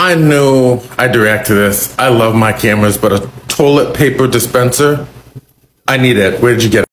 I knew I'd react to this. I love my cameras, but a toilet paper dispenser? I need it. Where did you get it?